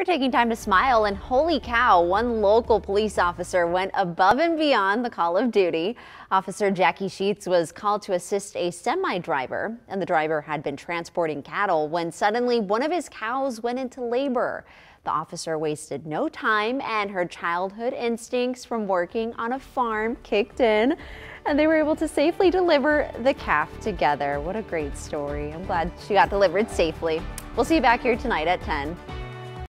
for taking time to smile and holy cow, one local police officer went above and beyond the call of duty. Officer Jackie Sheets was called to assist a semi driver and the driver had been transporting cattle when suddenly one of his cows went into labor. The officer wasted no time and her childhood instincts from working on a farm kicked in and they were able to safely deliver the calf together. What a great story. I'm glad she got delivered safely. We'll see you back here tonight at 10.